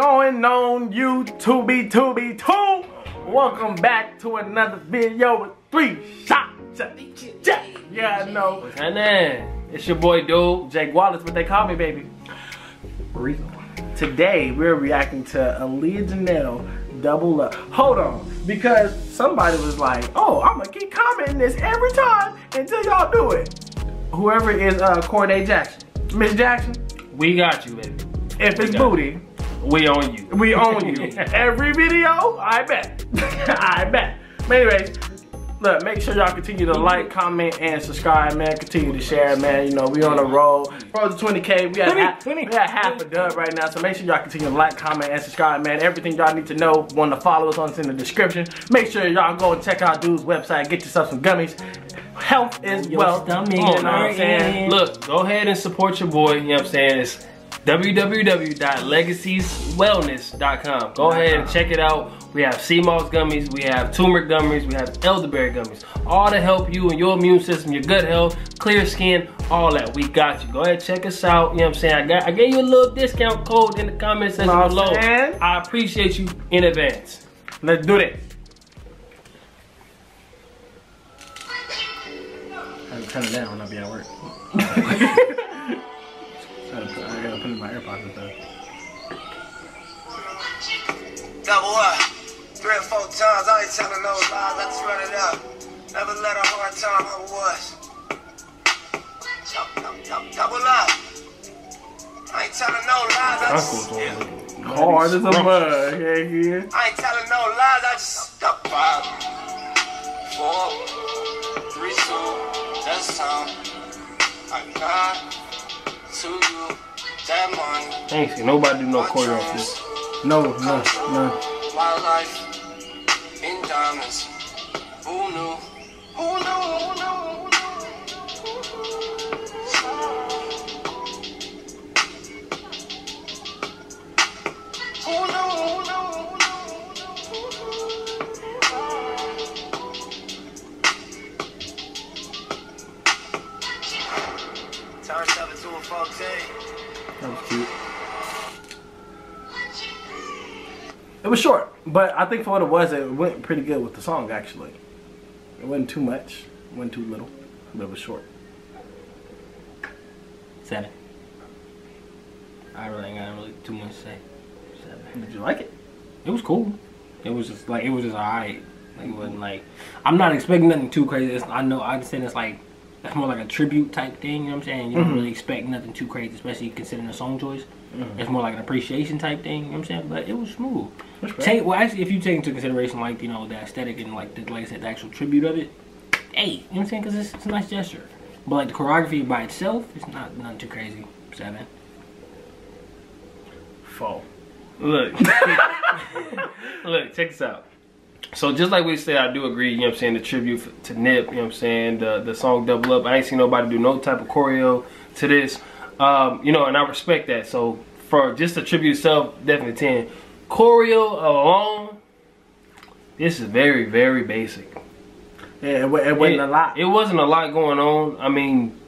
What's going on YouTube Tubi 2? Welcome back to another video with three shots. Yeah, I know. And then it's your boy Doob. Jake Wallace, what they call me, baby. Today we're reacting to Aliya Janell Double Up. Hold on, because somebody was like, "Oh, I'm gonna keep commenting this every time until y'all do it." Whoever is uh, Corday Jackson, Miss Jackson, We got you, baby. if We it's booty, We own you. we own you. Every video, I bet. I bet. But anyways, look, make sure y'all continue to like, comment, and subscribe, man. Continue to share, man. You know, we on the road. Road to 20K. We got, 20, half, 20. we half a dub right now. So make sure y'all continue to like, comment, and subscribe, man. Everything y'all need to know, want to follow us on, it's in the description. Make sure y'all go and check out Doob's website. Get yourself some gummies. Health is wealth. You stomach know what I'm saying? Look, go ahead and support your boy. You know what I'm saying? It's www.legacyswellness.com. Go uh-huh. ahead and check it out. We have sea moss gummies, we have turmeric gummies, we have elderberry gummies. All to help you and your immune system, your gut health, clear skin, all that. We got you. Go ahead, check us out. You know what I'm saying? I got I gave you a little discount code in the comment section Know what I'm below. saying? I appreciate you in advance. Let's do this. I turn it down when I be at work. I gotta put in my AirPods and stuff. Double up. Three or four times, I ain't telling no lies, I just run it up. Never let a hard time I was. Dou- dou- dou- Double up. I ain't telling no lies, I just. on Hard as a mug, yeah, yeah. I ain't telling no lies, I just. dou- Five, four, three, two, that's time. I got to you that money. Ain't nobody do no choreo off this. No, no, no. My life in diamonds. Who knew? Who knew? Who knew? Who knew? Turn seven to a fourteen. That was cute. It was short, but I think for what it was, it went pretty good with the song, actually. It wasn't too much, it wasn't too little, but it was short. Seven. I really ain't got really too much to say. Seven. Did you like it? It was cool. It was just like it was just alright. Like it wasn't like I'm not expecting nothing too crazy. It's, I know I understand it's like that's more like a tribute type thing. You know what I'm saying? You don't mm-hmm. really expect nothing too crazy, especially considering the song choice. Mm-hmm. It's more like an appreciation type thing. You know what I'm saying? But it was smooth. Take well actually if you take into consideration like you know the aesthetic and like the like I said the actual tribute of it, hey, you know what I'm saying? Because it's, it's a nice gesture. But like the choreography by itself, it's not nothing too crazy. Seven. Four. Look. Look, check this out. So just like we said, I do agree, you know what I'm saying, the tribute to Nip, you know what I'm saying, the, the song Double Up. I ain't seen nobody do no type of choreo to this. Um, you know, and I respect that. So for just the tribute itself, definitely 10. Choreo alone, this is very, very basic. Yeah, it, it wasn't it, a lot. It wasn't a lot going on. I mean,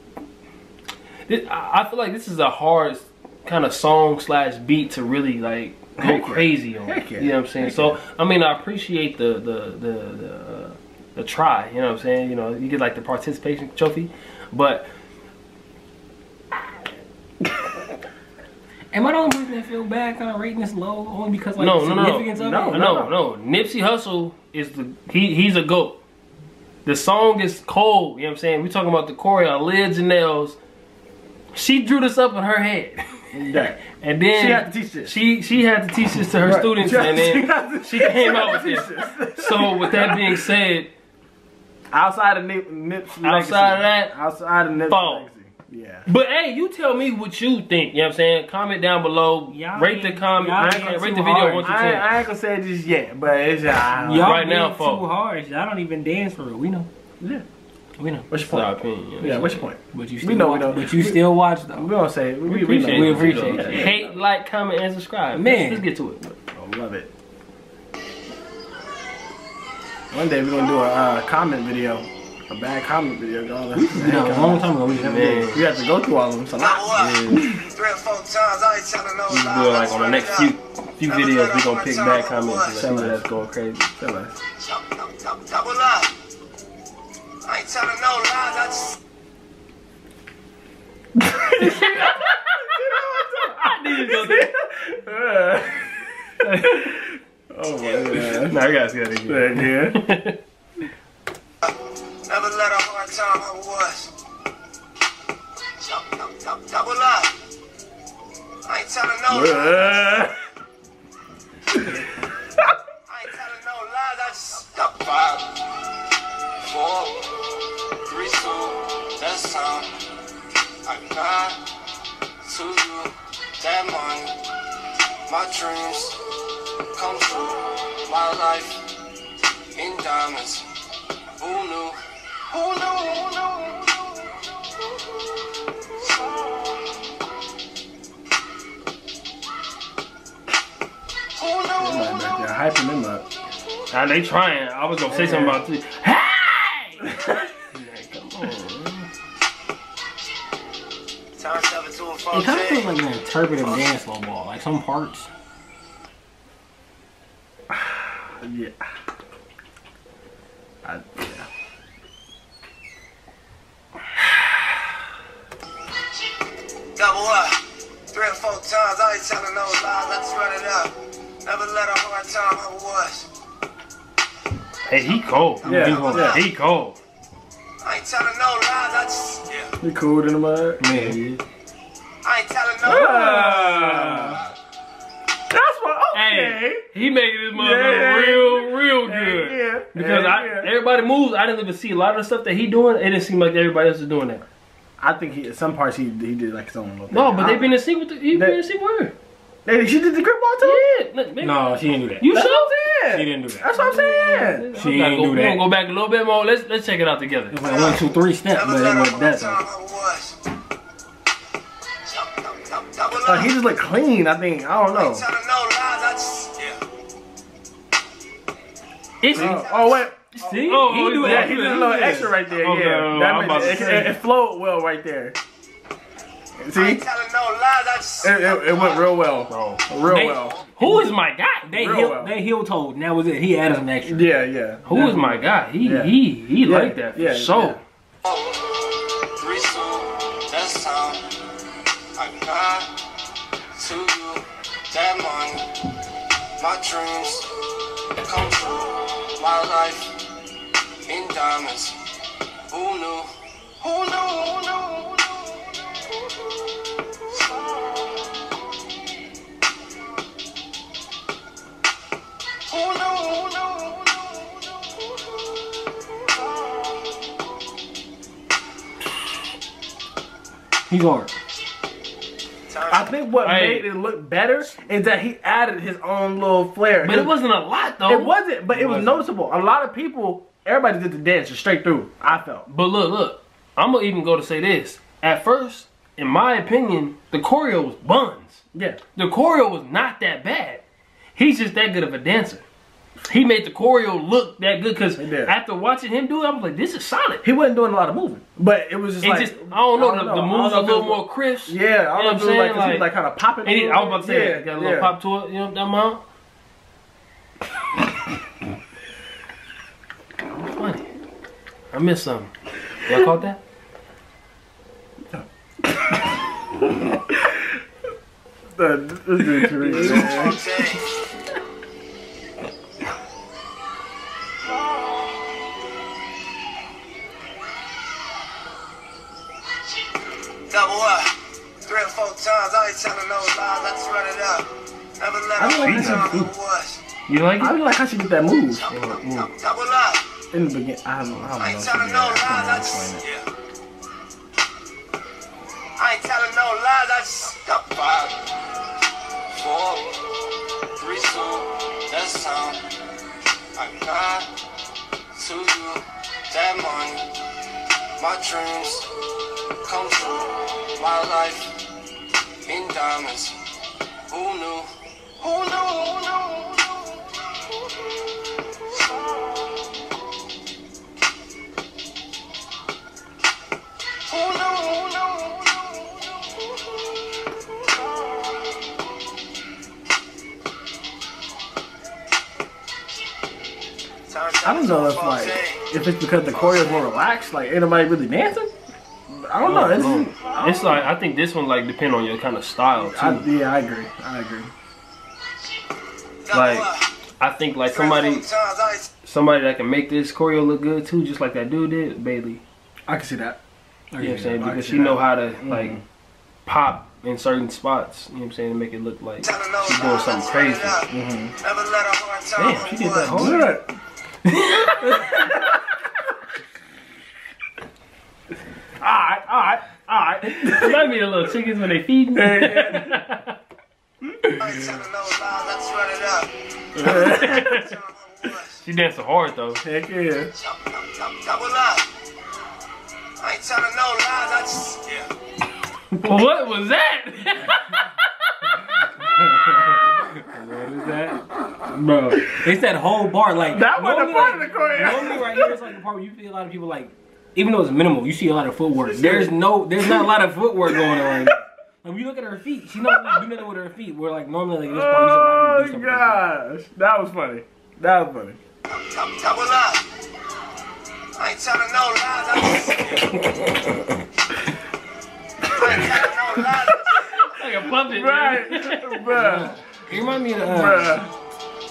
it, I I feel like this is a hard kind of song slash beat to really like go Heck yeah. crazy on. Heck yeah. You know what I'm saying? Heck so yeah. I mean, I appreciate the the the the, uh, the try. You know what I'm saying? You know, you get like the participation trophy, but Am I the only person that feel bad kind of rating this low only because like no, the no, no, significance no, of no, it? no, no. Nipsey Hussle is the he he's a goat. The song is cold. You know what I'm saying? We talking about the choreo, Liz Janell's. She drew this up in her head. Yeah. And then She had to teach this. She she had to teach this to her Right. students, She and then had to- she came out with this. So with that being said, Outside of Nip, Nip's Outside legacy. of that, outside of Nip's fall. legacy. Yeah. but hey, you tell me what you think. You know what I'm saying? Comment down below. Y'all rate the comment. Rate, ain't rate too the video hard. one to I, ain't- ten. I ain't gonna say it just yet, but it's uh, Y'all Right now, being folk. too harsh. Y'all don't even dance for it. We know. yeah. We know. What's your That's our point? opinion. you know Yeah, what what's your point? But you We know we watch, don't- But you still watch though. We gonna say we, We we, appreciate, know. we it. appreciate You know, it. Hate, like, comment, and subscribe. Man. let's, let's get to it. I love it. One day we're gonna do a uh, comment video a bad comment video going. You know, a long time ago we never did. We have to go through all of them. So Double up. Yeah. Three or four times, I ain't telling no We lies. can do it like on the next few few videos. We off gonna pick bad comments and what? see what that's going crazy. Tell us. Double up. I ain't telling no lies. I just. oh my god. Nah, I gotta see that again. Yeah. Never let a hard time I was. Double up. I ain't telling no lies. My dreams come true. My life in diamonds. Who knew? Who knew? Who knew? Who knew? Somebody back there hyping them up. Nah, they trying. I was gonna say something about this. A four It kind of feels ten. like an interpretive dance low ball. Like some parts. Yeah. I, yeah. Double up. Three or four times, I ain't telling no lies. Let's run it up. Never let a hard time I was. Hey, he cold. Yeah, he, yeah. he cold. I ain't telling no lies. I just yeah. You cool in the mud? Man. I ain't telling no Ah. That's what. Hey, Okay. he making this motherfucker Yeah. real, real good. Yeah. Because Yeah, I, yeah. everybody moves. I didn't even see a lot of the stuff that he doing. It didn't seem like everybody else is doing that. I think he some parts he he did like his own little thing. No, but I- they been in sync with the. He They- been in sync with her. Hey, she did the grip ball too. Yeah, maybe- No, she didn't do that. You That's sure? what I'm saying. She didn't do that. That's what I'm saying. She We gotta ain't go, do we that. gonna go back a little bit more. Let's let's check it out together. It was like one, two, three step, Never but let it a wasn't that time. I was. Uh, up. he just look clean. I think. I don't know. ain't telling no lies. I just yeah. It's, Oh, oh wait. See? Oh, he do Yeah, he did a little extra right there. Okay, yeah, I'm that about made, to it, it, it flowed well right there. See, no lies. It, it, it went real well. bro. Real They- well. Who is my guy? They Real heel, well. they heel toed, and that was it. He added some extra. Yeah, yeah. Who is my guy? He Yeah. he he Yeah, like that for yeah, sure. Three, two, to you that money. My dreams come true. My life in diamonds. Who knew? Who knew? Who knew? Who knew? Think what Hey. made it look better is that he added his own little flair. But it wasn't a lot though. It wasn't, but it, It was wasn't. noticeable. A lot of people, everybody did the dance straight through. I felt. But look, look. I'm gonna even go to say this. At first, in my opinion, the choreo was buns. Yeah. The choreo was not that bad. He's just that good of a dancer. He made the choreo look that good because He after watching him do it, I was like, this is solid. He wasn't doing a lot of moving, but it was just It like just, I don't know, I the, don't the know. I moves don't a little was- more crisp. Yeah, I don't You know know if it was what I'm like, 'cause he saying? was like kind of popping. And he, I was about to say, yeah, got a little yeah. pop to it, you know, what that amount. Funny. I missed something. Y'all caught that? The- this dude You like I it? really like how she did that move Double, double up. in the beginning. I don't, I don't know. I ain't if she telling no that. I lies. I just, yeah. I ain't telling no lies. I just got five, four, three, two. That's time. I got to you that money. My dreams come true. My life in diamonds. Who knew? Who knew? Who knew? I don't know if like if it's because the choreo is more relaxed, like ain't nobody really dancing. I don't know. It's, Mm. It's like I think this one like depend on your kind of style too. I, yeah, I agree. I agree. like I think like somebody somebody that can make this choreo look good too, just like that dude did, Bailey. I can see that. You know what I'm saying? I Because see she that. know how to like pop in certain spots. You know what I'm saying? To make it look like she's doing something crazy. Damn, she did that hard. Good. alright, alright, alright. Remind me of little chickens when they feed me. she dancing hard though. Heck yeah. Double up. I ain't telling no lies, I just, yeah. What was that? What is that? Bro, it's that whole part. Like That wasn't normally, part like, of the choreo. Normally, right here is like the part where you see a lot of people like, even though it's minimal, you see a lot of footwork. There's no, there's not a lot of footwork going on. Like when you look at her feet, she don't really do nothing with her feet. Where like normally like this part, you see a lot Oh of people do stuff. with gosh, that was funny. That was funny. Dou- Double up. I ain't telling no lies, I just, I ain't telling no lies, like a puppet. Right, man. bruh, You remind me of uh, bruh.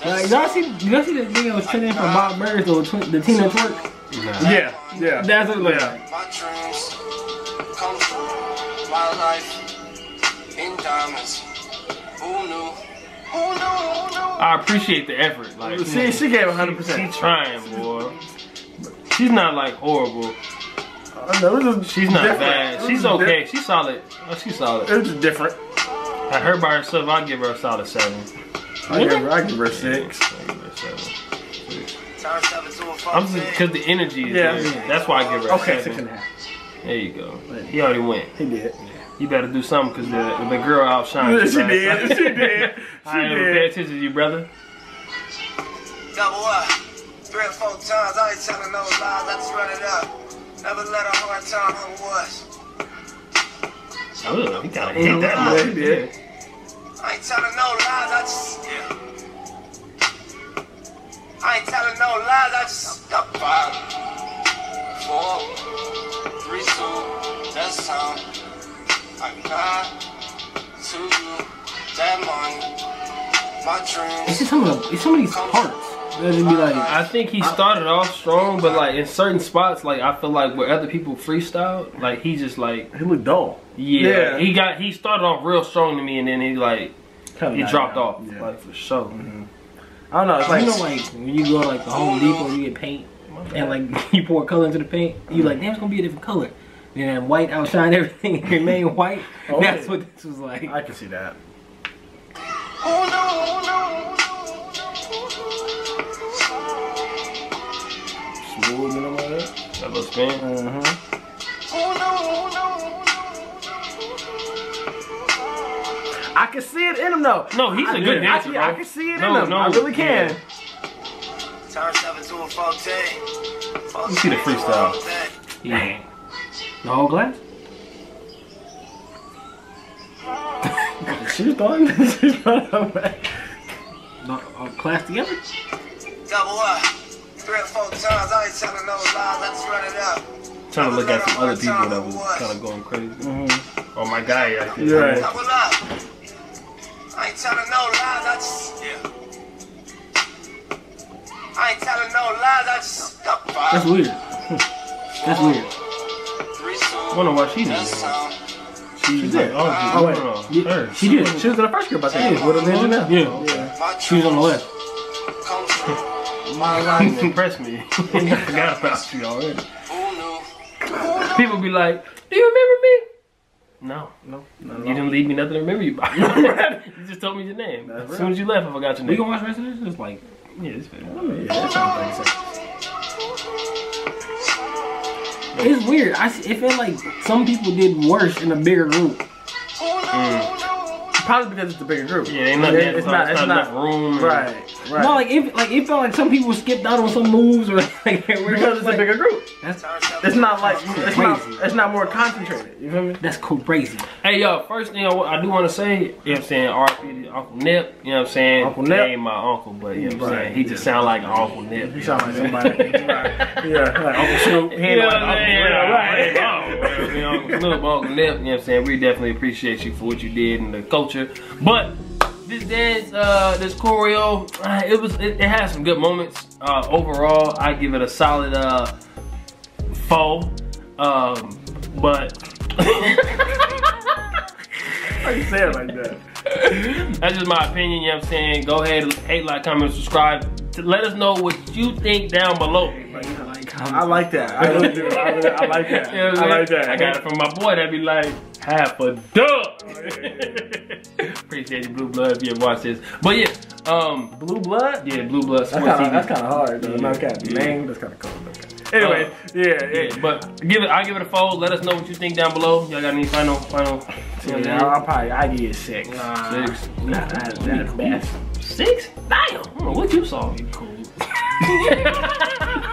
Like, y'all see, y'all see the thing that was trending from Bob Burns or tw- the Tina twerk? Yeah, yeah. That's what it looks Yeah. like. My dreams come true. My life in diamonds. Who knew? Who knew? Who knew? I appreciate the effort. Like See, she gave hundred She's percent. trying, boy. She's not like horrible. I know. She's not bad. She's okay. She's solid. Oh, she's solid. It's just different. At her by herself, I'd give her a solid seven. I give her, I give her six. I'd give her a seven. Turn seven to a fuck I'm just because the energy is Yeah. there. That's why I give her a Okay, seven. and a half. There you go. He already went. He did. You better do something because the, the girl outshined you. She did. She did. She I ain't even pay attention to you, brother. Double up. Three or four times, I ain't telling no lies, I just run it up. Never let a hard time who was. Ugh, oh, he kind mm-hmm. of hit that. Yeah, he did. I ain't telling no lies, I just, yeah. I ain't telling no lies, I just got five, four, three, two, that's time. I got to you, that money, my It's dreams. just some of the, it's some of these parts. That just be like, I think he started off strong, but like in certain spots, like I feel like where other people freestyle, like he just like He looked dull. yeah, Yeah. he got he started off real strong to me, and then he like Kinda he dropped down. off Yeah. like for sure. I don't know. It's you know, like when you go like the Home oh, Depot, you get paint, and like you pour color into the paint, you mm-hmm. like, damn, it's gonna be a different color. And Then that white outshine everything and remain white. Oh, That's yeah. what this was like. I can see that. Oh, who knew, oh, who knew, Smooth and all that. That little spin. Who knew, who knew, I can see it in him though. No, he's a I good do. dancer, I, bro. I can see it No, in him. no, I really can. yeah. Turn seven to a fourteen. You see the freestyle. Yeah. The whole glass? She's done. She's done. The uh, class together? Double up. Three or four times, I ain't telling no lies, I just run it up. Trying to look at some other people that was kind of going crazy. Mm-hmm. Oh my guy, right there. Yeah. Double up. I ain't telling no lies, I just, yeah. I ain't telling no lies, I just got five. That's weird. That's weird. Three, two, Wonder why she did that. time. She did. Oh, Oh, wait. her. she did. She was in the first group, I think. Yeah. With a ninja now. Yeah. Yeah. She was on the left. Come true. My You life. impressed me. I forgot about you already. Who knew? People be like, "Do you remember me?" No, No, no, you no. didn't leave me nothing to remember you by. you just told me your name. That's as right. soon as you left, I forgot your We name. gonna watch the rest of this? It's like, Yeah, it's fair. Oh, yeah, that sounds like sex. it's weird. I s- it felt like some people did worse in a bigger group. Who knew? Who knew? Probably because it's a bigger group. Yeah, ain't not, Yeah, it's not, it's not enough room. Right, right. No, like if like it felt like some people skipped out on some moves or like because it's a bigger group. That's It's not like it's not it's not more concentrated. You feel me? that's crazy. Hey yo, first thing I, I do want to say, you know what I'm saying, RP Uncle Nip, you know what I'm saying? Uncle Nip. He ain't my uncle, but you know what I'm Right. saying? He just sound like Uncle Nip. He sound like somebody. right. Yeah, like Uncle Snoop. He You ain't know like what I'm Uncle saying? Snoop. Yeah, Right. right. You know, Uncle Snoop, Uncle Nip, you know what I'm saying? We definitely appreciate you for what you did in the culture. But this dance, uh, this choreo, uh, it was, it, it had some good moments. Uh, overall, I give it a solid, uh, four. Um, but Why you say it like that? That's just my opinion, you know what I'm saying? Go ahead, hate, like, comment, subscribe. Let us know what you think down below. You I like that. I really do. I, really, I like that. know I'm I like that. I got it from my boy that be like, half a dub. Appreciate you, Blue Blood, if you ever watch this. But yeah, um, Blue blood. yeah, Blue Blood That's kind of TV. that's kind of hard though. Yeah. No cap. Yeah. Name that's kind of cool. Okay. Anyway, yeah, yeah, yeah. but give it, I'll give it a fold. Let us know what you think down below. Y'all got any final, final? you know Yeah? I'll probably I give you a six. Six. Nah, that, that's best. Six? Damn. I know what you saw. You cool.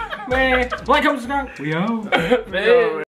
Man, like, comment, subscribe. We out. Man.